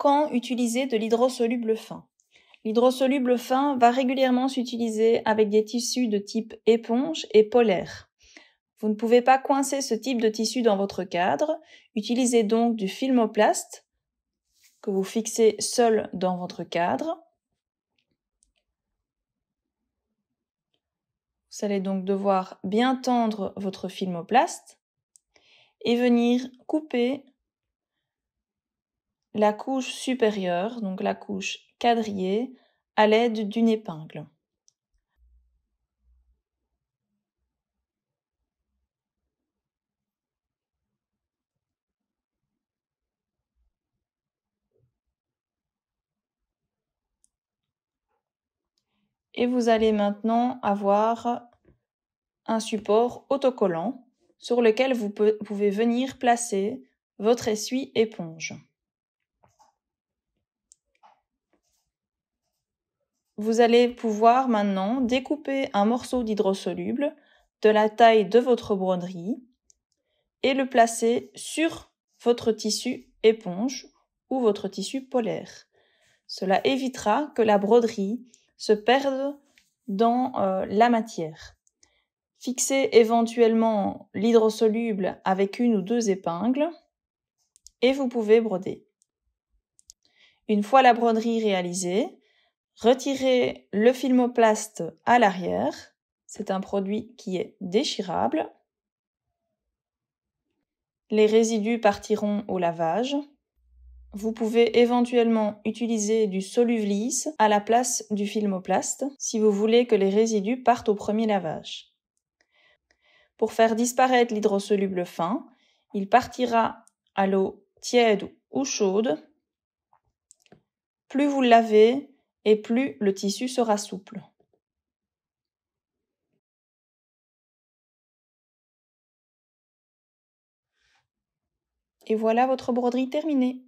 Quand utiliser de l'hydrosoluble fin L'hydrosoluble fin va régulièrement s'utiliser avec des tissus de type éponge et polaire. Vous ne pouvez pas coincer ce type de tissu dans votre cadre. Utilisez donc du filmoplast que vous fixez seul dans votre cadre. Vous allez donc devoir bien tendre votre filmoplast et venir couper la couche supérieure, donc la couche quadrillée, à l'aide d'une épingle. Et vous allez maintenant avoir un support autocollant sur lequel vous pouvez venir placer votre essuie Vous allez pouvoir maintenant découper un morceau d'hydrosoluble de la taille de votre broderie et le placer sur votre tissu éponge ou votre tissu polaire. Cela évitera que la broderie se perde dans euh, la matière. Fixez éventuellement l'hydrosoluble avec une ou deux épingles et vous pouvez broder. Une fois la broderie réalisée, retirez le filmoplast à l'arrière. C'est un produit qui est déchirable. Les résidus partiront au lavage. Vous pouvez éventuellement utiliser du soluvlis à la place du filmoplast si vous voulez que les résidus partent au premier lavage. Pour faire disparaître l'hydrosoluble fin, il partira à l'eau tiède ou chaude. Plus vous lavez et plus le tissu sera souple. Et voilà votre broderie terminée.